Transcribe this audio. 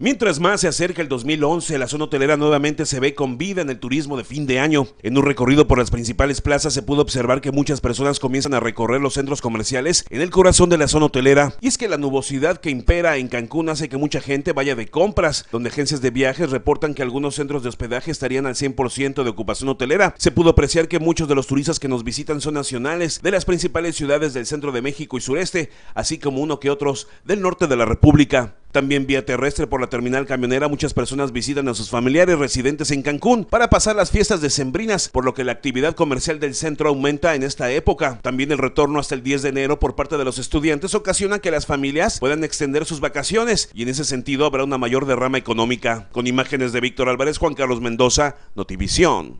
Mientras más se acerca el 2011, la zona hotelera nuevamente se ve con vida en el turismo de fin de año. En un recorrido por las principales plazas se pudo observar que muchas personas comienzan a recorrer los centros comerciales en el corazón de la zona hotelera. Y es que la nubosidad que impera en Cancún hace que mucha gente vaya de compras, donde agencias de viajes reportan que algunos centros de hospedaje estarían al 100% de ocupación hotelera. Se pudo apreciar que muchos de los turistas que nos visitan son nacionales de las principales ciudades del centro de México y sureste, así como uno que otros del norte de la República. También vía terrestre por la terminal camionera muchas personas visitan a sus familiares residentes en Cancún para pasar las fiestas decembrinas, por lo que la actividad comercial del centro aumenta en esta época. También el retorno hasta el 10 de enero por parte de los estudiantes ocasiona que las familias puedan extender sus vacaciones y en ese sentido habrá una mayor derrama económica. Con imágenes de Víctor Álvarez, Juan Carlos Mendoza, Notivisión.